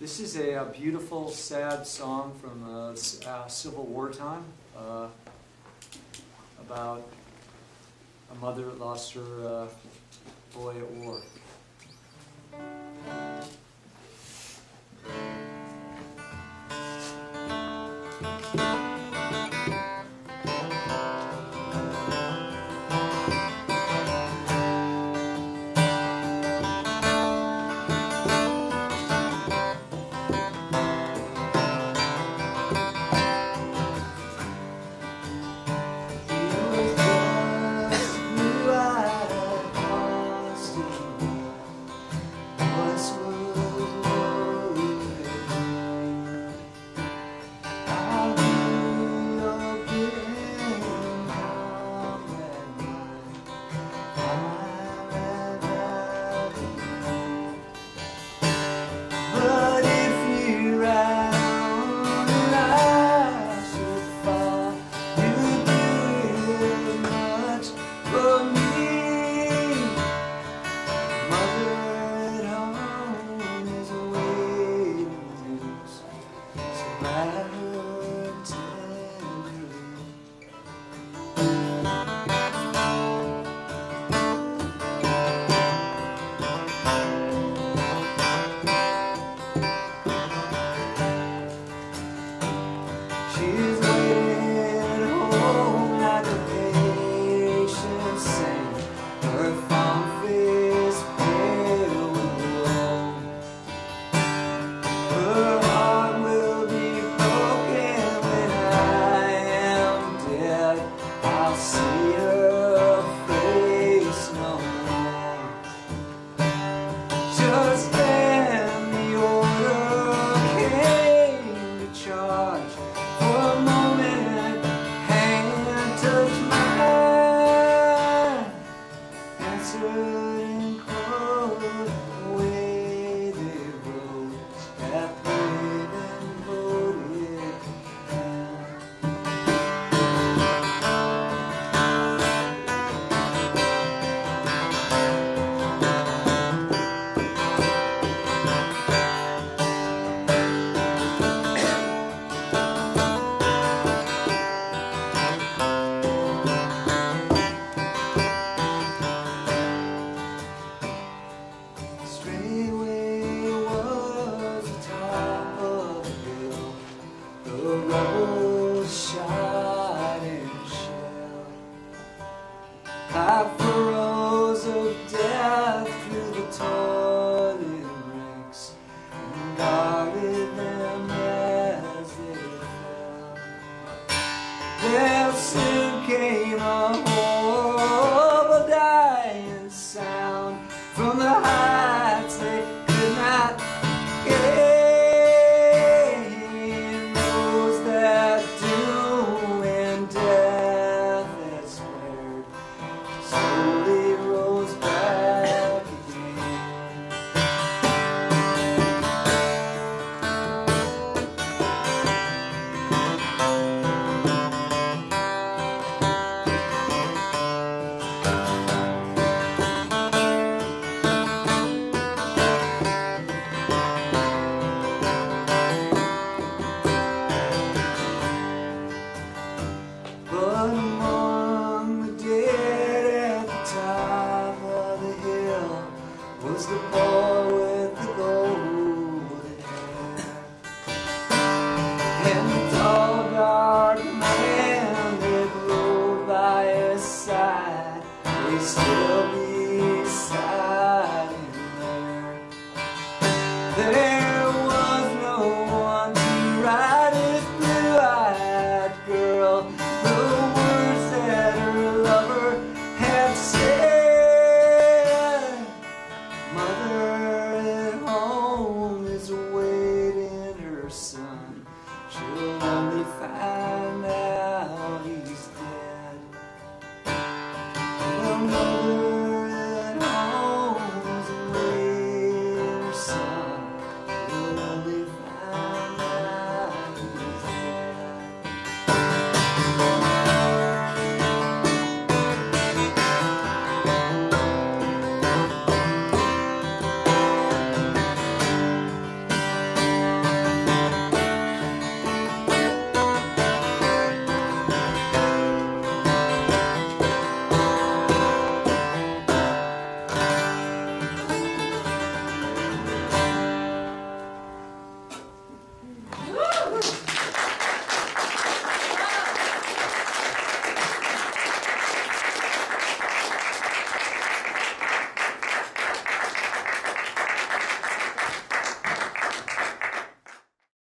This is a, a, beautiful, sad song from uh, uh, Civil War time uh, about a mother that lost her uh, boy at war. for still